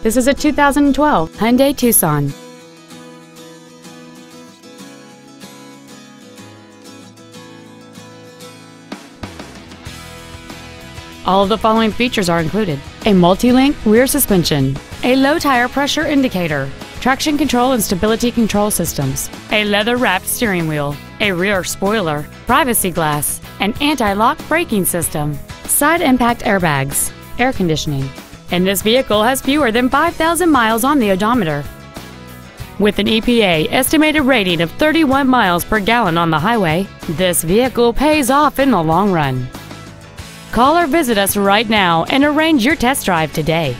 This is a 2012 Hyundai Tucson. All of the following features are included. A multi-link rear suspension, a low tire pressure indicator, traction control and stability control systems, a leather-wrapped steering wheel, a rear spoiler, privacy glass, an anti-lock braking system, side impact airbags, air conditioning, and this vehicle has fewer than 5,000 miles on the odometer. With an EPA estimated rating of 31 miles per gallon on the highway, this vehicle pays off in the long run. Call or visit us right now and arrange your test drive today.